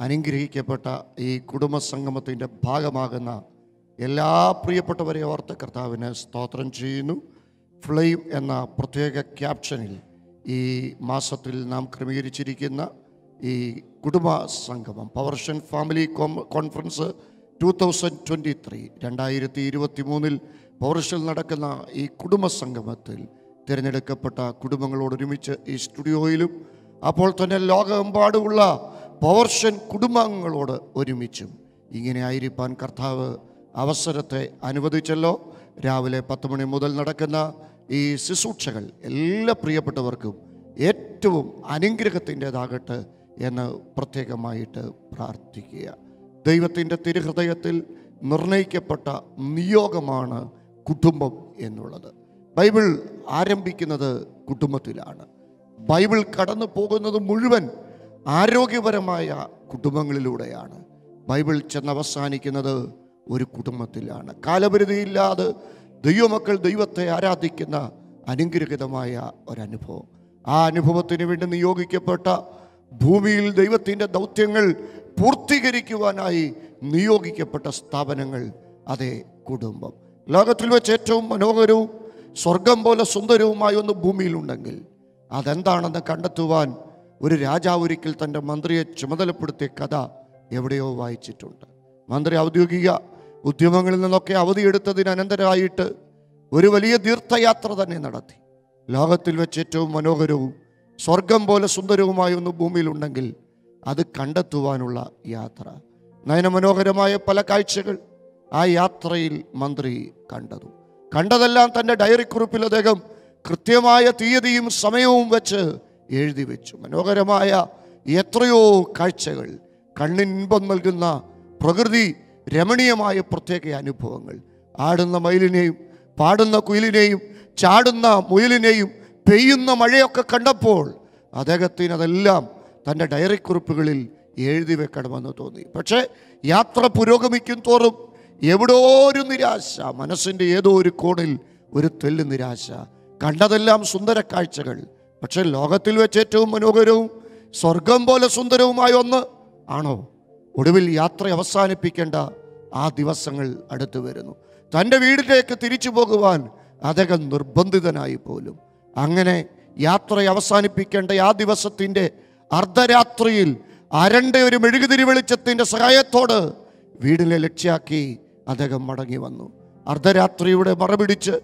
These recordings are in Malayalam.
അനുഗ്രഹിക്കപ്പെട്ട ഈ കുടുംബസംഗമത്തിന്റെ ഭാഗമാകുന്ന എല്ലാ പ്രിയപ്പെട്ടവരെ ഓർത്ത് കർത്താവിനെ സ്തോത്രം ചെയ്യുന്നു. ഫ്ലെയിം എന്ന പ്രത്യേക ക്യാപ്ഷനിൽ ഈ മാസത്തിൽ നാം ക്രമീകരിച്ചിരിക്കുന്ന ഈ കുടുംബ സംഗമം പവർഷൻ family conference two thousand twenty three രണ്ടായിരത്തി ഇരുപത്തി മൂന്നിൽ പവർഷനിൽ നടക്കുന്ന ഈ കുടുംബ സംഗമത്തിൽ തിരഞ്ഞെടുക്കപ്പെട്ട കുടുംബങ്ങളോടൊരുമിച്ച് ഈ സ്റ്റുഡിയോയിലും അപ്പോൾ തന്നെ ലോകമെമ്പാടുമുള്ള പവർഷൻ കുടുംബാംഗങ്ങളോട് ഒരുമിച്ചും. ഇങ്ങനെ ആയിരിക്കാൻ കർത്താവ് അവസരത്തെ അനുവദിച്ചല്ലോ. രാവിലെ പത്ത് മണി മുതൽ നടക്കുന്ന ഈ ശുശ്രൂഷകൾ എല്ലാ പ്രിയപ്പെട്ടവർക്കും ഏറ്റവും അനുഗ്രഹത്തിന്റെതാകട്ടെ എന്ന് പ്രത്യേകമായിട്ട് പ്രാർത്ഥിക്കുക. ദൈവത്തിന്റെ തിരുഹൃദയത്തിൽ നിർണയിക്കപ്പെട്ട നിയോഗമാണ് കുടുംബം എന്നുള്ളത്. ബൈബിൾ ആരംഭിക്കുന്നത് കുടുംബത്തിലാണ്. ബൈബിൾ കടന്നു പോകുന്നത് മുഴുവൻ ആരോഗ്യപരമായ കുടുംബങ്ങളിലൂടെയാണ്. ബൈബിൾ ചെന്ന് അവസാനിക്കുന്നത് ഒരു കുടുംബത്തിലാണ്. കാലപരിധിയില്ലാതെ ദൈവമക്കൾ ദൈവത്തെ ആരാധിക്കുന്ന അനുഗ്രഹിതമായ ഒരനുഭവം. ആ അനുഭവത്തിന് വേണ്ടി നിയോഗിക്കപ്പെട്ട ഭൂമിയിൽ ദൈവത്തിന്റെ ദൗത്യങ്ങൾ പൂർത്തീകരിക്കുവാനായി നിയോഗിക്കപ്പെട്ട സ്ഥാപനങ്ങൾ അതേ കുടുംബം. ലോകത്തിൽ വെച്ച് ഏറ്റവും മനോഹരവും സ്വർഗം പോലെ സുന്ദരവുമായ ഒന്ന് ഭൂമിയിലുണ്ടെങ്കിൽ അതെന്താണെന്ന് കണ്ടെത്തുവാൻ ഒരു രാജാവ് ഒരിക്കൽ തന്റെ മന്ത്രിയെ ചുമതലപ്പെടുത്തിയ കഥ എവിടെയോ വായിച്ചിട്ടുണ്ട്. മന്ത്രി ഔദ്യോഗിക ഉദ്യമങ്ങളിൽ നിന്നൊക്കെ അവധിയെടുത്തതിന് അനന്തരമായിട്ട് ഒരു വലിയ തീർത്ഥയാത്ര തന്നെ നടത്തി. ലോകത്തിൽ വെച്ച് ഏറ്റവും മനോഹരവും സ്വർഗം പോലെ സുന്ദരവുമായ ഒന്ന് ഭൂമിയിലുണ്ടെങ്കിൽ അത് കണ്ടെത്തുവാനുള്ള യാത്ര. നയനമനോഹരമായ പല കാഴ്ചകൾ ആ യാത്രയിൽ മന്ത്രി കണ്ടതു. കണ്ടതെല്ലാം തന്റെ ഡയറി കുറിപ്പിൽ അദ്ദേഹം കൃത്യമായ തീയതിയും സമയവും വെച്ച് എഴുതി വെച്ചു. മനോഹരമായ എത്രയോ കാഴ്ചകൾ കണ്ണിൻപം നൽകുന്ന പ്രകൃതി രമണീയമായ പ്രത്യേക അനുഭവങ്ങൾ. ആടുന്ന മയിലിനെയും പാടുന്ന കുയിലിനെയും ചാടുന്ന മുയിലിനെയും പെയ്യുന്ന മഴയൊക്കെ കണ്ടപ്പോൾ അദ്ദേഹത്തിന് അതെല്ലാം തന്റെ ഡയറി കുറിപ്പുകളിൽ എഴുതി വെക്കണമെന്ന് തോന്നി. പക്ഷേ യാത്ര പുരോഗമിക്കും തോറും എവിടോ ഒരു നിരാശ മനസ്സിന്റെ ഏതോ ഒരു കോണിൽ ഒരു തെല്ല് നിരാശ. കണ്ടതെല്ലാം സുന്ദര കാഴ്ചകൾ പക്ഷെ ലോകത്തിൽ വെച്ച് ഏറ്റവും മനോഹരവും സ്വർഗം പോലെ സുന്ദരവുമായ ഒന്ന് ആണോ? ഒടുവിൽ യാത്ര അവസാനിപ്പിക്കേണ്ട ആ ദിവസങ്ങൾ അടുത്തു വരുന്നു. തന്റെ വീടിലേക്ക് തിരിച്ചു പോകുവാൻ അദ്ദേഹം നിർബന്ധിതനായി പോലും. അങ്ങനെ യാത്ര അവസാനിപ്പിക്കേണ്ട ആ ദിവസത്തിന്റെ അർദ്ധരാത്രിയിൽ അരണ്ട ഒരു മെഴുകുതിരി വെളിച്ചത്തിന്റെ സഹായത്തോട് വീടിനെ ലക്ഷ്യാക്കി അദ്ദേഹം മടങ്ങി വന്നു. അർദ്ധരാത്രിയുടെ മറപിടിച്ച്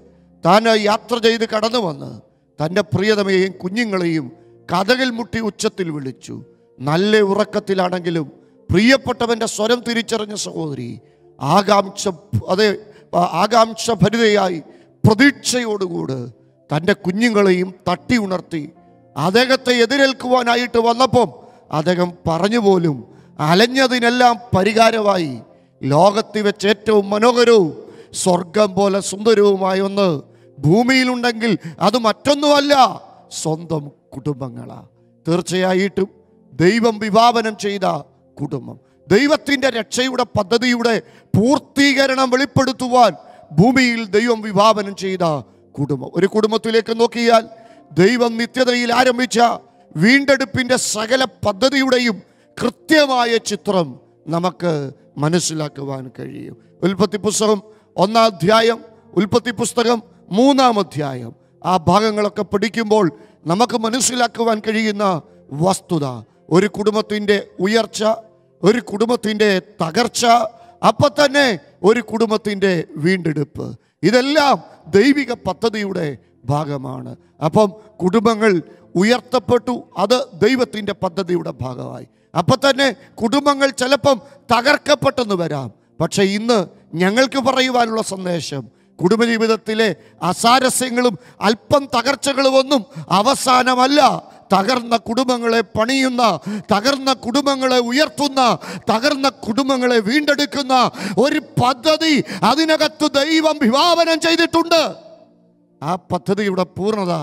താൻ യാത്ര ചെയ്ത് കടന്നു വന്ന് തന്റെ പ്രിയതമയെയും കുഞ്ഞുങ്ങളെയും കഥകൾ മുട്ടി ഉച്ചത്തിൽ വിളിച്ചു. നല്ല ഉറക്കത്തിലാണെങ്കിലും പ്രിയപ്പെട്ടവന്റെ സ്വരം തിരിച്ചറിഞ്ഞ സഹോദരി ആകാംക്ഷ അതെ ആകാംക്ഷ ഭരിതയായി പ്രതീക്ഷയോടുകൂട് തന്റെ കുഞ്ഞുങ്ങളെയും തട്ടി ഉണർത്തി അദ്ദേഹത്തെ എതിരേൽക്കുവാനായിട്ട് വന്നപ്പം അദ്ദേഹം പറഞ്ഞു പോലും അലഞ്ഞതിനെല്ലാം പരിഹാരമായി. ലോകത്തിൽ വെച്ച് ഏറ്റവും മനോഹരവും സ്വർഗം പോലെ സുന്ദരവുമായി ഒന്ന് ഭൂമിയിലുണ്ടെങ്കിൽ അത് മറ്റൊന്നുമല്ല സ്വന്തം കുടുംബങ്ങളാണ് തീർച്ചയായിട്ടും ദൈവം വിഭാവനം ചെയ്ത കുടുംബം. ദൈവത്തിന്റെ രക്ഷയുടെ പദ്ധതിയുടെ പൂർത്തീകരണം വെളിപ്പെടുത്തുവാൻ ഭൂമിയിൽ ദൈവം വിഭാവനം ചെയ്ത കുടുംബം. ഒരു കുടുംബത്തിലേക്ക് നോക്കിയാൽ ദൈവം നിത്യതയിൽ ആരംഭിച്ച വീണ്ടെടുപ്പിന്റെ സകല പദ്ധതിയുടെയും കൃത്യമായ ചിത്രം നമുക്ക് മനസ്സിലാക്കുവാൻ കഴിയും. ഉൽപ്പത്തി പുസ്തകം ഒന്നാം അധ്യായം ഉൽപ്പത്തി പുസ്തകം മൂന്നാം അധ്യായം. ആ ഭാഗങ്ങളൊക്കെ പഠിക്കുമ്പോൾ നമുക്ക് മനസ്സിലാക്കുവാൻ കഴിയുന്ന വസ്തുത. ഒരു കുടുംബത്തിന്റെ ഉയർച്ച ഒരു കുടുംബത്തിന്റെ തകർച്ച അപ്പം തന്നെ ഒരു കുടുംബത്തിന്റെ വീണ്ടെടുപ്പ്. ഇതെല്ലാം ദൈവിക പദ്ധതിയുടെ ഭാഗമാണ്. അപ്പം കുടുംബങ്ങൾ ഉയർത്തപ്പെട്ടു അത് ദൈവത്തിന്റെ പദ്ധതിയുടെ ഭാഗമായി. അപ്പം തന്നെ കുടുംബങ്ങൾ ചിലപ്പം തകർക്കപ്പെട്ടെന്ന് വരാം. പക്ഷേ ഇന്ന് ഞങ്ങൾക്ക് പറയുവാനുള്ള സന്ദേശം കുടുംബജീവിതത്തിലെ അസാരസ്യങ്ങളും അല്പം തകർച്ചകളും ഒന്നും അവസാനമല്ല. തകർന്ന കുടുംബങ്ങളെ പണിയുന്ന തകർന്ന കുടുംബങ്ങളെ ഉയർത്തുന്ന തകർന്ന കുടുംബങ്ങളെ വീണ്ടെടുക്കുന്ന ഒരു പദ്ധതി അതിനകത്ത് ദൈവം വിഭാവനം ചെയ്തിട്ടുണ്ട്. ആ പദ്ധതിയുടെ പൂർണത.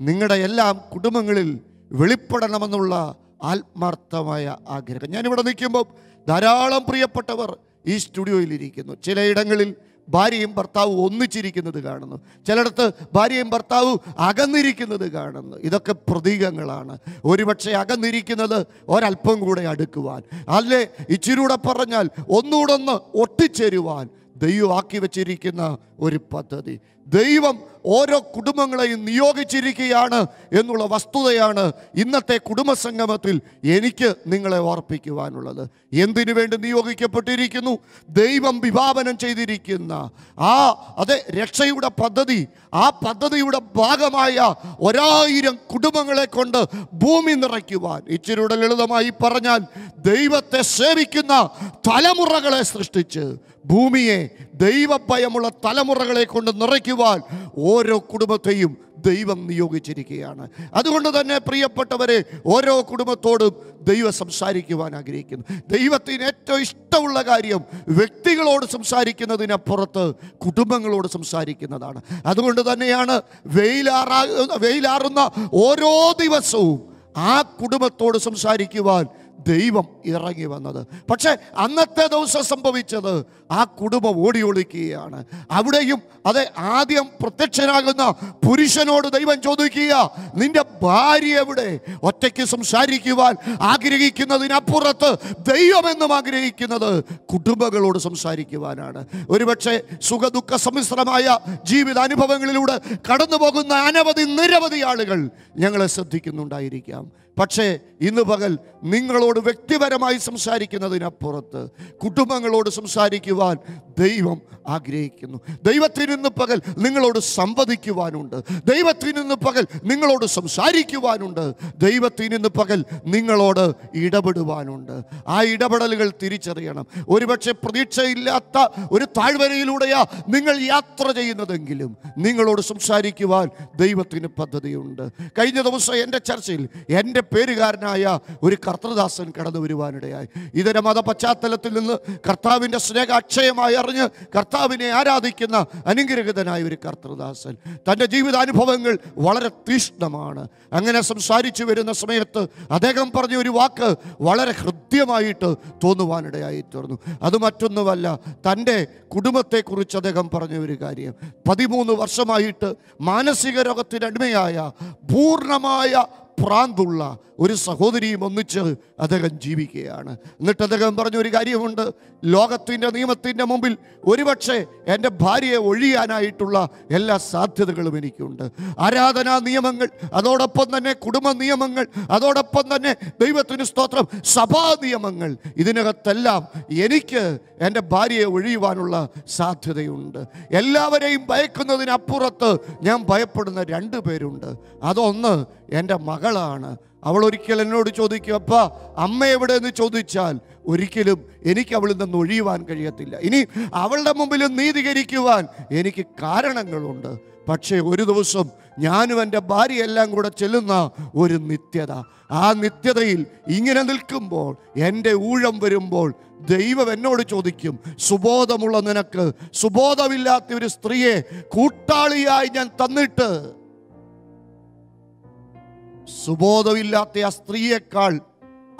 നിങ്ങളുടെ എല്ലാം കുടുംബങ്ങളിൽ വെളിപ്പെടണമെന്നുള്ള ആത്മാർത്ഥമായ ആഗ്രഹം. ഞാനിവിടെ നിൽക്കുമ്പോൾ ധാരാളം പ്രിയപ്പെട്ടവർ ഈ സ്റ്റുഡിയോയിൽ ഇരിക്കുന്നു. ചിലയിടങ്ങളിൽ ഭാര്യയും ഭർത്താവും ഒന്നിച്ചിരിക്കുന്നത് കാണുന്നു. ചിലയിടത്ത് ഭാര്യയും ഭർത്താവും അകന്നിരിക്കുന്നത് കാണുന്നു. ഇതൊക്കെ പ്രതീകങ്ങളാണ്. ഒരുപക്ഷെ അകന്നിരിക്കുന്നത് ഒരല്പം കൂടെ അടുക്കുവാൻ. അല്ലേ? ഇച്ചിരൂടെ പറഞ്ഞാൽ ഒന്നുകൂടെ ഒന്ന് ഒട്ടിച്ചേരുവാൻ. ദൈവം വച്ചിരിക്കുന്ന വെച്ചിരിക്കുന്ന ഒരു പദ്ധതി. ദൈവം ഓരോ കുടുംബങ്ങളെയും നിയോഗിച്ചിരിക്കുകയാണ് എന്നുള്ള വസ്തുതയാണ് ഇന്നത്തെ കുടുംബസംഗമത്തിൽ എനിക്ക് നിങ്ങളെ ഓർപ്പിക്കുവാനുള്ളത്. എന്തിനു വേണ്ടി നിയോഗിക്കപ്പെട്ടിരിക്കുന്നു? ദൈവം വിഭാവനം ചെയ്തിരിക്കുന്ന ആ അതെ രക്ഷയുടെ പദ്ധതി ആ പദ്ധതിയുടെ ഭാഗമായ ഒരായിരം കുടുംബങ്ങളെ കൊണ്ട് ഭൂമി നിറയ്ക്കുവാൻ. ഇച്ചിരിയുടെ ലളിതമായി പറഞ്ഞാൽ ദൈവത്തെ സേവിക്കുന്ന തലമുറകളെ സൃഷ്ടിച്ച് ഭൂമിയെ ദൈവഭയമുള്ള തലമുറകളെ കൊണ്ട് നിറയ്ക്കുവാൻ ഓരോ കുടുംബത്തെയും ദൈവം നിയോഗിച്ചിരിക്കുകയാണ്. അതുകൊണ്ട് തന്നെ പ്രിയപ്പെട്ടവരെ ഓരോ കുടുംബത്തോടും ദൈവം സംസാരിക്കുവാൻ ആഗ്രഹിക്കുന്നു. ദൈവത്തിന് ഏറ്റവും ഇഷ്ടമുള്ള കാര്യം വ്യക്തികളോട് സംസാരിക്കുന്നതിനപ്പുറത്ത് കുടുംബങ്ങളോട് സംസാരിക്കുന്നതാണ്. അതുകൊണ്ട് തന്നെയാണ് വെയിലാറാ വെയിലാറുന്ന ഓരോ ദിവസവും ആ കുടുംബത്തോട് സംസാരിക്കുവാൻ ദൈവം ഇറങ്ങി വന്നത്. പക്ഷേ അന്നത്തെ ദിവസം സംഭവിച്ചത് ആ കുടുംബം ഓടി ഒളിക്കുകയാണ് അവിടെയും അതെ ആദ്യം പ്രത്യക്ഷനാകുന്ന പുരുഷനോട് ദൈവം ചോദിക്കുക നിന്റെ ഭാര്യ എവിടെ? ഒറ്റയ്ക്ക് സംസാരിക്കുവാൻ ആഗ്രഹിക്കുന്നതിനപ്പുറത്ത് ദൈവമെന്നും ആഗ്രഹിക്കുന്നത് കുടുംബങ്ങളോട് സംസാരിക്കുവാനാണ്. ഒരുപക്ഷെ സുഖദുഃഖ സമ്മിശ്രമായ ജീവിത അനുഭവങ്ങളിലൂടെ കടന്നു പോകുന്ന അനവധി നിരവധി ആളുകൾ ഞങ്ങളെ ശ്രദ്ധിക്കുന്നുണ്ടായിരിക്കാം. പക്ഷേ ഇന്ന് പകൽ നിങ്ങളോട് വ്യക്തിപരമായി സംസാരിക്കുന്നതിനപ്പുറത്ത് കുടുംബങ്ങളോട് സംസാരിക്കുവാൻ ദൈവം ആഗ്രഹിക്കുന്നു. ദൈവത്തിൽ നിന്ന് പകൽ നിങ്ങളോട് സംവദിക്കുവാനുണ്ട്. ദൈവത്തിൽ നിന്ന് പകൽ നിങ്ങളോട് സംസാരിക്കുവാനുണ്ട്. ദൈവത്തിൽ നിന്ന് പകൽ നിങ്ങളോട് ഇടപെടുവാനുണ്ട്. ആ ഇടപെടലുകൾ തിരിച്ചറിയണം. ഒരുപക്ഷെ പ്രതീക്ഷയില്ലാത്ത ഒരു താഴ്വരയിലൂടെയാ നിങ്ങൾ യാത്ര ചെയ്യുന്നതെങ്കിലും നിങ്ങളോട് സംസാരിക്കുവാൻ ദൈവത്തിന് പദ്ധതിയുണ്ട്. കഴിഞ്ഞ ദിവസം എന്റെ ചർച്ചയിൽ എന്റെ പേരുകാരനായ ഒരു കർത്തൃദാസൻ കടന്നു വരുവാനിടയായി. ഇതര മത പശ്ചാത്തലത്തിൽ നിന്ന് കർത്താവിന്റെ സ്നേഹ അക്ഷയമായി അറിഞ്ഞ് കർത്താവിനെ ആരാധിക്കുന്ന അനുഗ്രഹിതനായ ഒരു കർത്തൃദാസൻ. തന്റെ ജീവിതാനുഭവങ്ങൾ വളരെ തീഷ്ണമാണ്. അങ്ങനെ സംസാരിച്ചു വരുന്ന സമയത്ത് അദ്ദേഹം പറഞ്ഞ ഒരു വാക്ക് വളരെ ഹൃദ്യമായിട്ട് തോന്നുവാനിടയായി തീർന്നു. അത് മറ്റൊന്നുമല്ല തന്റെ കുടുംബത്തെക്കുറിച്ച് അദ്ദേഹം പറഞ്ഞ ഒരു കാര്യം. പതിമൂന്ന് വർഷമായിട്ട് മാനസിക രോഗത്തിന് അടിമയായ പൂർണമായ പ്രാന്തുള്ള ഒരു സഹോദരിയും ഒന്നിച്ച് അദ്ദേഹം ജീവിക്കുകയാണ്. എന്നിട്ട് അദ്ദേഹം പറഞ്ഞ ഒരു കാര്യമുണ്ട്. ലോകത്തിന്റെ നിയമത്തിന്റെ മുമ്പിൽ ഒരുപക്ഷെ എന്റെ ഭാര്യയെ ഒഴിയാനായിട്ടുള്ള എല്ലാ സാധ്യതകളും എനിക്കുണ്ട്. ആരാധനാ നിയമങ്ങൾ അതോടൊപ്പം തന്നെ കുടുംബ നിയമങ്ങൾ അതോടൊപ്പം തന്നെ ദൈവത്തിന് സ്തോത്രം സഭാ നിയമങ്ങൾ. ഇതിനകത്തെല്ലാം എനിക്ക് എന്റെ ഭാര്യയെ ഒഴിയുവാനുള്ള സാധ്യതയുണ്ട്. എല്ലാവരെയും ഭയക്കുന്നതിനപ്പുറത്ത് ഞാൻ ഭയപ്പെടുന്ന രണ്ട് പേരുണ്ട്. അതൊന്ന് എന്റെ മകളാണ്. അവൾ ഒരിക്കൽ എന്നോട് ചോദിക്കും അപ്പ അമ്മ എവിടെ എന്ന് ചോദിച്ചാൽ ഒരിക്കലും എനിക്ക് അവളിൽ നിന്ന് ഒഴിയുവാൻ കഴിയത്തില്ല. ഇനി അവളുടെ മുമ്പിൽ നീതീകരിക്കുവാൻ എനിക്ക് കാരണങ്ങളുണ്ട്. പക്ഷേ ഒരു ദിവസം ഞാനും എന്റെ ഭാര്യയെല്ലാം കൂടെ ചെല്ലുന്ന ഒരു നിത്യത. ആ നിത്യതയിൽ ഇങ്ങനെ നിൽക്കുമ്പോൾ എന്റെ ഊഴം വരുമ്പോൾ ദൈവം എന്നോട് ചോദിക്കും സുബോധമുള്ള നിനക്ക് സുബോധമില്ലാത്ത ഒരു സ്ത്രീയെ കൂട്ടാളിയായി ഞാൻ തന്നിട്ട് സുബോധമില്ലാത്ത ആ സ്ത്രീയേക്കാൾ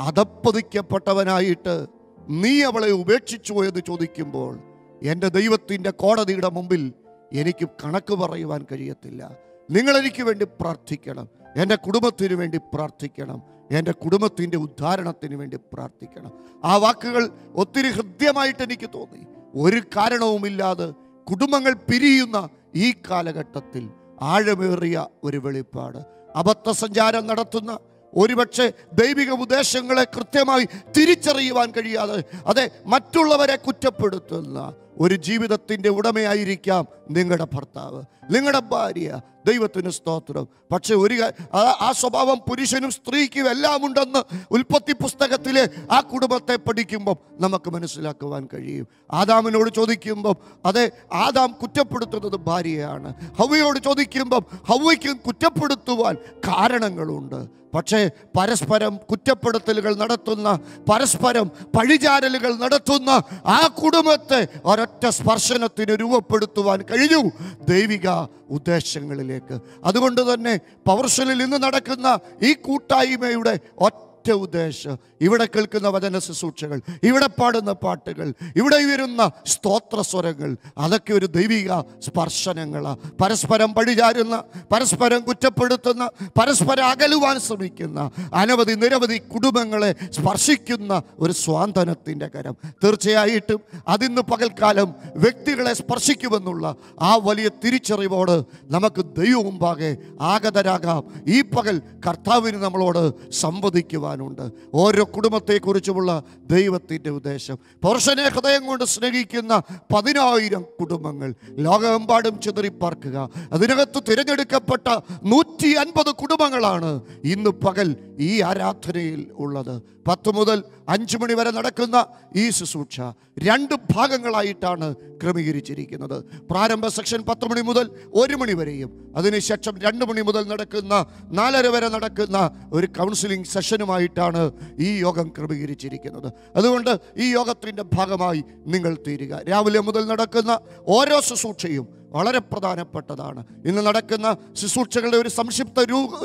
അതപ്പതിക്കപ്പെട്ടവനായിട്ട് നീ അവളെ ഉപേക്ഷിച്ചു എന്ന് ചോദിക്കുമ്പോൾ എന്റെ ദൈവത്തിന്റെ കോടതിയുടെ മുമ്പിൽ എനിക്ക് കണക്ക് പറയുവാൻ കഴിയത്തില്ല. നിങ്ങൾ എനിക്ക് വേണ്ടി പ്രാർത്ഥിക്കണം. എന്റെ കുടുംബത്തിന് വേണ്ടി പ്രാർത്ഥിക്കണം. എന്റെ കുടുംബത്തിന്റെ ഉദ്ധാരണത്തിന് വേണ്ടി പ്രാർത്ഥിക്കണം. ആ വാക്കുകൾ ഒത്തിരി ഹൃദ്യമായിട്ട് എനിക്ക് തോന്നി. ഒരു കാരണവുമില്ലാതെ കുടുംബങ്ങൾ പിരിയുന്ന ഈ കാലഘട്ടത്തിൽ ആഴമേറിയ ഒരു വെളിപ്പാട്. അബദ്ധസഞ്ചാരം നടത്തുന്ന ഒരുപക്ഷെ ദൈവിക ഉദ്ദേശങ്ങളെ കൃത്യമായി തിരിച്ചറിയുവാൻ കഴിയാതെ അതെ മറ്റുള്ളവരെ കുറ്റപ്പെടുത്തുന്ന ഒരു ജീവിതത്തിന്റെ ഉടമയായിരിക്കാം നിങ്ങളുടെ ഭർത്താവ്. നിങ്ങളുടെ ഭാര്യ. ദൈവത്തിന് സ്തോത്രം. പക്ഷെ ഒരു ആ- സ്വഭാവം പുരുഷനും സ്ത്രീക്കും എല്ലാം ഉണ്ടെന്ന് ഉൽപ്പത്തി പുസ്തകത്തിലെ ആ കുടുംബത്തെ പഠിക്കുമ്പം നമുക്ക് മനസ്സിലാക്കുവാൻ കഴിയും. ആദാമിനോട് ചോദിക്കുമ്പം അതെ ആദാം കുറ്റപ്പെടുത്തുന്നത് ഭാര്യയാണ്. ഹവയോട് ചോദിക്കുമ്പം ഹവയ്ക്കും കുറ്റപ്പെടുത്തുവാൻ കാരണങ്ങളുണ്ട്. പക്ഷേ പരസ്പരം കുറ്റപ്പെടുത്തലുകൾ നടത്തുന്ന പരസ്പരം പഴിചാരലുകൾ നടത്തുന്ന ആ കുടുംബത്തെ ഒരൊറ്റ സ്പർശനത്തിന് രൂപപ്പെടുത്തുവാൻ കഴിഞ്ഞു ദൈവിക ഉദ്ദേശങ്ങളിലേക്ക്. അതുകൊണ്ട് തന്നെ പവർഷനിൽ ഇന്ന് നടക്കുന്ന ഈ കൂട്ടായ്മയുടെ ഒറ്റ ഒറ്റ ഉദ്ദേശം. ഇവിടെ കേൾക്കുന്ന വചന ശുശ്രൂഷകൾ ഇവിടെ പാടുന്ന പാട്ടുകൾ ഇവിടെ ഉയരുന്ന സ്തോത്ര സ്വരങ്ങൾ അതൊക്കെ ഒരു ദൈവിക സ്പർശനങ്ങളാണ് പരസ്പരം പഴിചാരുന്ന പരസ്പരം കുറ്റപ്പെടുത്തുന്ന പരസ്പരം അകലുവാൻ ശ്രമിക്കുന്ന അനവധി നിരവധി കുടുംബങ്ങളെ സ്പർശിക്കുന്ന ഒരു സ്വാന്തനത്തിന്റെ കരം. തീർച്ചയായിട്ടും അതിന്ന് പകൽക്കാലം വ്യക്തികളെ സ്പർശിക്കുമെന്നുള്ള ആ വലിയ തിരിച്ചറിവോട് നമുക്ക് ദൈവം മുമ്പാകെ ആഗതരാകാം. ഈ പകൽ കർത്താവിന് നമ്മളോട് സംവദിക്കുവാനുണ്ട് ഓരോ കുടുംബത്തെക്കുറിച്ചുമുള്ള ദൈവത്തിന്റെ ഉദ്ദേശം. പുരുഷനെ ഹൃദയം കൊണ്ട് സ്നേഹിക്കുന്ന പതിനായിരം കുടുംബങ്ങൾ ലോകമെമ്പാടും ചിതറിപ്പാർക്കുക. അതിനകത്ത് തിരഞ്ഞെടുക്കപ്പെട്ട നൂറ്റി അൻപത് കുടുംബങ്ങളാണ് ഇന്ന് പകൽ ഈ ആരാധനയിൽ ഉള്ളത്. പത്ത് മുതൽ അഞ്ച് മണി വരെ നടക്കുന്ന ഈ ശുശ്രൂഷ രണ്ട് ഭാഗങ്ങളായിട്ടാണ് ക്രമീകരിച്ചിരിക്കുന്നത്. പ്രാരംഭ സെക്ഷൻ പത്ത് മണി മുതൽ ഒരു മണി വരെയും അതിനുശേഷം രണ്ട് മണി മുതൽ നടക്കുന്ന നാലര വരെ നടക്കുന്ന ഒരു കൗൺസിലിംഗ് സെഷനുമായിട്ടാണ് ഈ യോഗം ക്രമീകരിച്ചിരിക്കുന്നത്. അതുകൊണ്ട് ഈ യോഗത്തിന്റെ ഭാഗമായി നിങ്ങൾ തീരുക. രാവിലെ മുതൽ നടക്കുന്ന ഓരോ ശുശ്രൂഷയും വളരെ പ്രധാനപ്പെട്ടതാണ്. ഇന്ന് നടക്കുന്ന ശുശ്രൂഷകളുടെ ഒരു സംക്ഷിപ്ത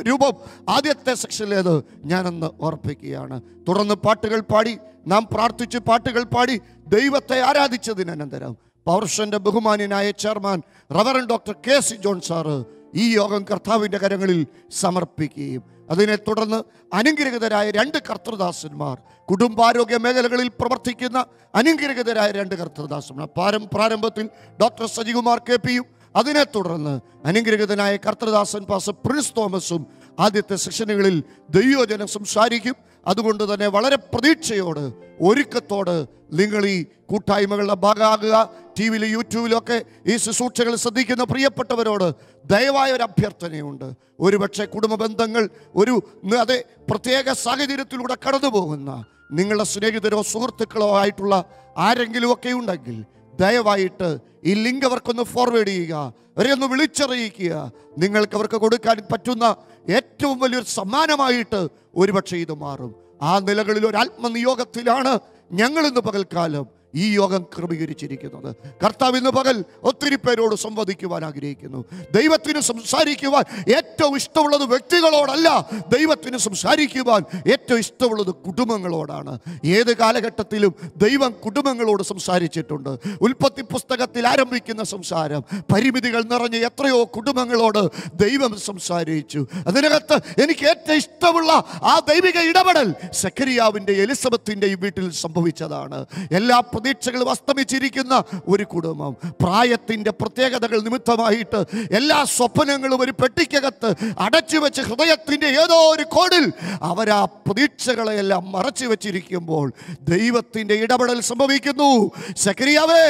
രൂപം ആദ്യത്തെ സെക്ഷനിലേത് ഞാനൊന്ന് ഓർപ്പിക്കുകയാണ്. തുടർന്ന് പാട്ടുകൾ പാടി നാം പ്രാർത്ഥിച്ച് പാട്ടുകൾ പാടി ദൈവത്തെ ആരാധിച്ചതിനനന്തരം പൗർഷന്റെ ബഹുമാനിയനായ chairman reverend doctor K C John sir ഈ യോഗം കർത്താവിന്റെ കരങ്ങളിൽ സമർപ്പിക്കുകയും അതിനെ തുടർന്ന് അനുഗ്രഹിതരായ രണ്ട് കർത്തൃദാസന്മാർ കുടുംബാരോഗ്യ മേഖലകളിൽ പ്രവർത്തിക്കുന്ന അനുഗ്രഹിതരായ രണ്ട് കർത്തൃദാസന്മാർ പാരം പ്രാരംഭത്തിൽ ഡോക്ടർ സജികുമാർ കെ പിയും അതിനെ തുടർന്ന് അനുഗ്രഹിതനായ കർത്തൃദാസൻ പാസ പ്രിൻസ് തോമസും ആദ്യത്തെ സെഷനുകളിൽ ദൈവജനം സംസാരിക്കും. അതുകൊണ്ട് തന്നെ വളരെ പ്രതീക്ഷയോട് ഒരുക്കത്തോട് നിങ്ങൾ ഈ കൂട്ടായ്മകളുടെ ഭാഗമാകുക. ടി വിയിൽ യൂട്യൂബിലൊക്കെ ഈ ശുശ്രൂഷകൾ ശ്രദ്ധിക്കുന്ന പ്രിയപ്പെട്ടവരോട് ദയവായ ഒരു അഭ്യർത്ഥനയുണ്ട്. ഒരുപക്ഷെ കുടുംബ ബന്ധങ്ങൾ ഒരു അതെ പ്രത്യേക സാഹചര്യത്തിലൂടെ കടന്നു പോകുന്ന നിങ്ങളുടെ സ്നേഹിതരോ സുഹൃത്തുക്കളോ ആയിട്ടുള്ള ആരെങ്കിലും ഒക്കെ ഉണ്ടെങ്കിൽ ദയവായിട്ട് ഈ ലിങ്ക് അവർക്കൊന്ന് ഫോർവേഡ് ചെയ്യുക. ഒന്ന് വിളിച്ചറിയിക്കുക. നിങ്ങൾക്ക് അവർക്ക് കൊടുക്കാൻ പറ്റുന്ന ഏറ്റവും വലിയൊരു സമ്മാനമായിട്ട് ഒരുപക്ഷെ ഇത് മാറും. ആ നിലകളിൽ ഒരു ആത്മനിയോഗത്തിലാണ് ഞങ്ങൾ ഇന്ന് പകൽക്കാലം ഈ യോഗം ക്രമീകരിച്ചിരിക്കുന്നത്. കർത്താവ് ഇന്ന് പകൽ ഒത്തിരി പേരോട് സംവദിക്കുവാൻ ആഗ്രഹിക്കുന്നു. ദൈവത്തിന് സംസാരിക്കുവാൻ ഏറ്റവും ഇഷ്ടമുള്ളത് വ്യക്തികളോടല്ല ദൈവത്തിന് സംസാരിക്കുവാൻ ഏറ്റവും ഇഷ്ടമുള്ളത് കുടുംബങ്ങളോടാണ്. ഏത് കാലഘട്ടത്തിലും ദൈവം കുടുംബങ്ങളോട് സംസാരിച്ചിട്ടുണ്ട്. ഉൽപ്പത്തി പുസ്തകത്തിൽ ആരംഭിക്കുന്ന സംസാരം പരിമിതികൾ നിറഞ്ഞ എത്രയോ കുടുംബങ്ങളോട് ദൈവം സംസാരിച്ചു. അതിനകത്ത് എനിക്ക് ഏറ്റവും ഇഷ്ടമുള്ള ആ ദൈവിക ഇടപെടൽ സെക്കരിയാവിന്റെ എലിസബത്തിന്റെയും വീട്ടിൽ സംഭവിച്ചതാണ്. എല്ലാ പ്രതീക്ഷകളും വസ്തമിച്ചിരിക്കുന്ന ഒരു കുടുംബം. പ്രായത്തിന്റെ പ്രത്യേകതകൾ നിമിത്തമായിട്ട് എല്ലാ സ്വപ്നങ്ങളും ഒരു പെട്ടിക്കകത്ത് അടച്ചു വെച്ച് ഹൃദയത്തിന്റെ ഏതോ ഒരു കോടിൽ അവരാ പ്രതീക്ഷകളെയെല്ലാം മറച്ചു വെച്ചിരിക്കുമ്പോൾ ദൈവത്തിന്റെ ഇടപെടൽ സംഭവിക്കുന്നു. സക്രിയാവേ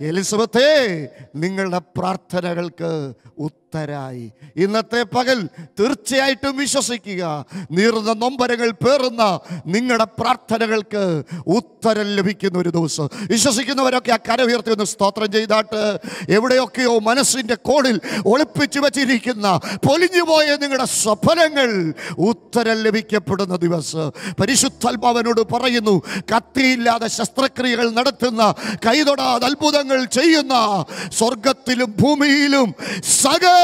എലിസബത്തേ നിങ്ങളുടെ പ്രാർത്ഥനകൾക്ക് ഉത്തരായി ഇന്നത്തെ പകൽ തീർച്ചയായിട്ടും വിശ്വസിക്കുക. നീറുന്ന നൊമ്പരങ്ങൾ പേറുന്ന നിങ്ങളുടെ പ്രാർത്ഥനകൾക്ക് ഉത്തരം ലഭിക്കുന്ന ഒരു ദിവസം. വിശ്വസിക്കുന്നവരൊക്കെ ആ കര ഉയർത്തി ഒന്ന് സ്തോത്രം ചെയ്താട്ട്. എവിടെയൊക്കെയോ മനസ്സിന്റെ കോണിൽ ഒളിപ്പിച്ചു വച്ചിരിക്കുന്ന പൊലിഞ്ഞുപോയ നിങ്ങളുടെ സ്വഫലങ്ങൾ ഉത്തരം ലഭിക്കപ്പെടുന്ന ദിവസം. പരിശുദ്ധാത്മാവനോട് പറയുന്നു കത്തിയില്ലാതെ ശസ്ത്രക്രിയകൾ നടത്തുന്ന കൈതൊടാതെ അത്ഭുതങ്ങൾ ചെയ്യുന്ന സ്വർഗത്തിലും ഭൂമിയിലും സകല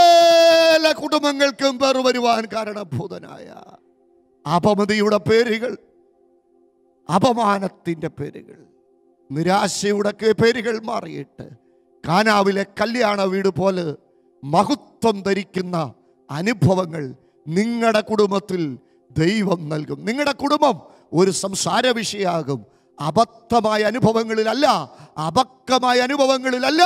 കുടുംബങ്ങൾക്കും പേർ വരുവാൻ കാരണഭൂതനായ അപമതിയുടെ പേരുകൾ അപമാനത്തിന്റെ പേരുകൾ നിരാശയുടെ പേരുകൾ മാറിയിട്ട് കാനാവിലെ കല്യാണ വീട് പോലെ മഹത്വം ധരിക്കുന്ന അനുഭവങ്ങൾ നിങ്ങളുടെ കുടുംബത്തിൽ ദൈവം നൽകും. നിങ്ങളുടെ കുടുംബം ഒരു സംസാര വിഷയാകും അബദ്ധമായ അനുഭവങ്ങളിലല്ല അപക്വമായ അനുഭവങ്ങളിലല്ല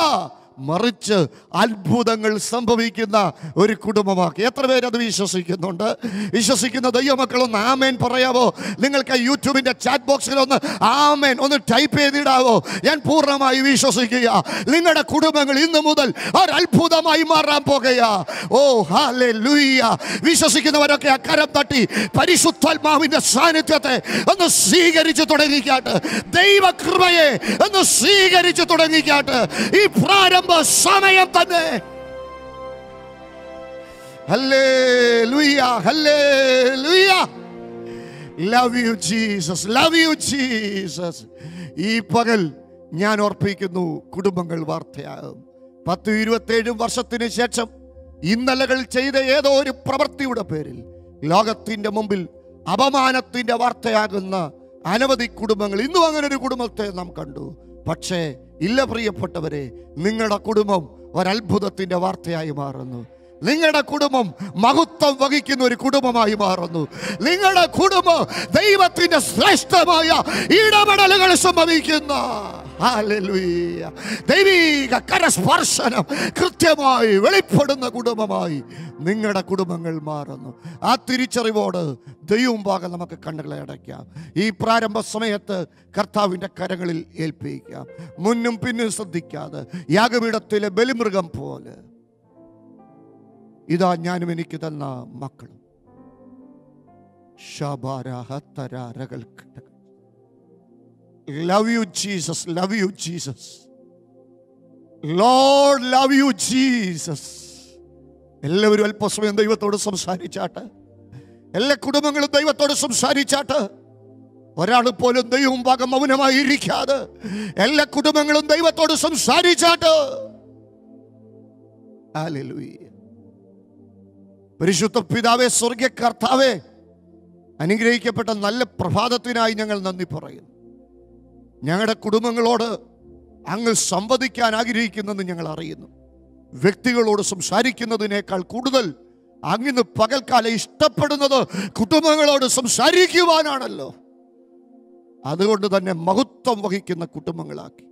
മറിച്ച് അത്ഭുതങ്ങൾ സംഭവിക്കുന്ന ഒരു കുടുംബമാക്കി. എത്ര പേരത് വിശ്വസിക്കുന്നുണ്ട്? വിശ്വസിക്കുന്ന ദൈവമക്കളൊന്ന് ആമേൻ പറയാവോ? നിങ്ങൾക്ക് യൂട്യൂബിന്റെ ചാറ്റ് ബോക്സിൽ ഒന്ന് ആമേൻ ഒന്ന് ടൈപ്പ് ചെയ്തിടാവോ? ഞാൻ പൂർണമായി വിശ്വസിക്കുക. നിങ്ങളുടെ കുടുംബങ്ങൾ ഇന്നു മുതൽ ഒരത്ഭുതമായി മാറാൻ പോകുക ഓ ഹാലെ ലൂയ്യ വിശ്വസിക്കുന്നവരൊക്കെ അക്കരം തട്ടി പരിശുദ്ധാത്മാവിന്റെ സാന്നിധ്യത്തെ ഒന്ന് സ്വീകരിച്ചു തുടങ്ങിക്കാട്ട്. ദൈവകൃപയെ ഒന്ന് സ്വീകരിച്ചു തുടങ്ങിക്കാട്ട്. ഈ പ്രാരംഭ സമയം തന്നെ. Love you Jesus love you Jesus ഈ പകൽ ഞാൻ ഓർപ്പിക്കുന്നു കുടുംബങ്ങൾ വാർത്തയാകും. പത്ത് ഇരുപത്തേഴും വർഷത്തിന് ശേഷം ഇന്നലകൾ ചെയ്ത ഏതോ ഒരു പ്രവൃത്തിയുടെ പേരിൽ ലോകത്തിന്റെ മുമ്പിൽ അപമാനത്തിന്റെ വാർത്തയാകുന്ന അനവധി കുടുംബങ്ങൾ. ഇന്നും അങ്ങനെ ഒരു കുടുംബത്തെ നാം കണ്ടു. പക്ഷേ ഇല്ല പ്രിയപ്പെട്ടവരെ നിങ്ങളുടെ കുടുംബം ഒരത്ഭുതത്തിന്റെ വാർത്തയായി മാറുന്നു നിങ്ങളുടെ കുടുംബം മഹത്വം വഹിക്കുന്ന ഒരു കുടുംബമായി മാറുന്നു നിങ്ങളുടെ കുടുംബം ദൈവത്തിന്റെ ശ്രേഷ്ഠമായ ഇടപെടലുകൾ സംഭവിക്കുന്ന. ദൈവിക കരസ്പർശനം കൃത്യമായി വെളിപ്പെടുന്ന കുടുംബമായി നിങ്ങളുടെ കുടുംബങ്ങൾ മാറുന്നു. ആ തിരിച്ചറിവോട് ദൈവം പാകം നമുക്ക് കണ്ണുകളെ അടയ്ക്കാം. ഈ പ്രാരംഭ സമയത്ത് കർത്താവിന്റെ കരങ്ങളിൽ ഏൽപ്പിക്കാം. മുന്നും പിന്നും ശ്രദ്ധിക്കാതെ യാഗപീഠത്തിലെ ബലിമൃഗം പോലെ. ഇതാ ഞാനും എനിക്ക് തന്ന മക്കളും. Love you Jesus love you Jesus Lord love you Jesus എല്ലാവരും അല്പസമയം ദൈവത്തോട് സംസാരിച്ചാട്ട്. എല്ലാ കുടുംബങ്ങളും ദൈവത്തോട് സംസാരിച്ചാട്ട്. ഒരാൾ പോലും ദൈവം ഭാഗം മൗനമായി ഇരിക്കാതെ എല്ലാ കുടുംബങ്ങളും ദൈവത്തോട് സംസാരിച്ചാട്ട്. പരിശുദ്ധ പിതാവേ സ്വർഗ കർത്താവേ അനുഗ്രഹിക്കപ്പെട്ട നല്ല പ്രഭാതത്തിനായി ഞങ്ങൾ നന്ദി പറയുന്നു. ഞങ്ങളുടെ കുടുംബങ്ങളോട് അങ്ങ് സംവദിക്കാൻ ആഗ്രഹിക്കുന്നെന്ന് ഞങ്ങൾ അറിയുന്നു. വ്യക്തികളോട് സംസാരിക്കുന്നതിനേക്കാൾ കൂടുതൽ അങ്ങിന്ന് പകൽക്കാലം ഇഷ്ടപ്പെടുന്നത് കുടുംബങ്ങളോട് സംസാരിക്കുവാനാണല്ലോ. അതുകൊണ്ട് തന്നെ മഹത്വം വഹിക്കുന്ന കുടുംബങ്ങളാക്കി.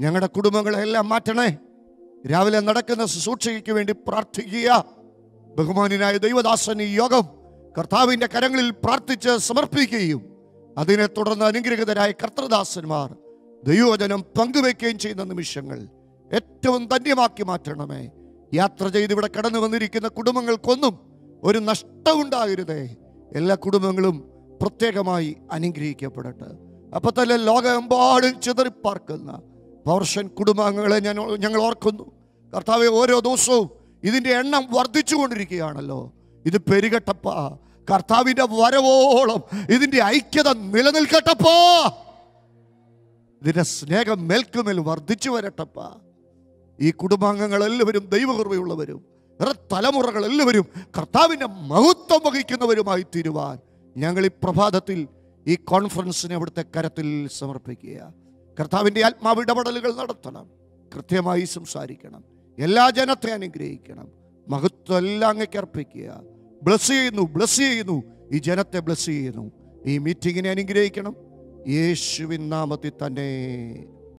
ഞങ്ങളുടെ കുടുംബങ്ങളെല്ലാം മാറ്റണേ. രാവിലെ നടക്കുന്ന ശുശ്രൂഷയ്ക്ക് വേണ്ടി പ്രാർത്ഥിക്കുക. ബഹുമാനായ ദൈവദാസൻ ഈ യോഗം കർത്താവിന്റെ കരങ്ങളിൽ പ്രാർത്ഥിച്ച് സമർപ്പിക്കുകയും അതിനെ തുടർന്ന് അനുഗ്രഹിതരായ കർത്തൃദാസന്മാർ ദൈവവചനം പങ്കുവെക്കുകയും ചെയ്യുന്ന നിമിഷങ്ങൾ ഏറ്റവും ധന്യമാക്കി മാറ്റണമേ. യാത്ര ചെയ്ത് ഇവിടെ കടന്നു വന്നിരിക്കുന്ന കുടുംബങ്ങൾക്കൊന്നും ഒരു നഷ്ടമുണ്ടാകരുതേ എല്ലാ കുടുംബങ്ങളും പ്രത്യേകമായി അനുഗ്രഹിക്കപ്പെടട്ടെ. അപ്പൊ തന്നെ ലോകമെമ്പാടും ചിതറിപ്പാർക്കുന്ന പൗർഷൻ കുടുംബാംഗങ്ങളെ ഞാൻ ഞങ്ങൾ ഓർക്കുന്നു. കർത്താവെ ഓരോ ദിവസവും ഇതിന്റെ എണ്ണം വർദ്ധിച്ചു കൊണ്ടിരിക്കുകയാണല്ലോ ഇത് പെരുകട്ടപ്പ. കർത്താവിന്റെ വരവോളം ഇതിന്റെ ഐക്യത നിലനിൽക്കട്ടപ്പാ. ഇതിന്റെ സ്നേഹം മേൽക്കുമേൽ വർദ്ധിച്ചു വരട്ടപ്പ. ഈ കുടുംബാംഗങ്ങളെല്ലാവരും ദൈവകൃപയുള്ളവരും എല്ലാവരും കർത്താവിന്റെ മഹത്വം വഹിക്കുന്നവരുമായി തീരുവാൻ ഞങ്ങൾ ഈ പ്രഭാതത്തിൽ ഈ കോൺഫറൻസിനെ അവിടുത്തെ കരത്തിൽ സമർപ്പിക്കുക കർത്താവിന്റെ ആത്മാവ് ഇടപെടലുകൾ നടത്തണം. കൃത്യമായി സംസാരിക്കണം. എല്ലാ ജനത്തെ അനുഗ്രഹിക്കണം. മഹത്വം എല്ലാം അങ്ങേക്ക് അർപ്പിക്കുക ബ്ലസ് ചെയ്യുന്നു ബ്ലസ് ചെയ്യുന്നു. ഈ ജനത്തെ ബ്ലസ് ചെയ്യുന്നു. ഈ മീറ്റിങ്ങിനെ അനുഗ്രഹിക്കണം. യേശുവിൻ നാമത്തിൽ തന്നെ.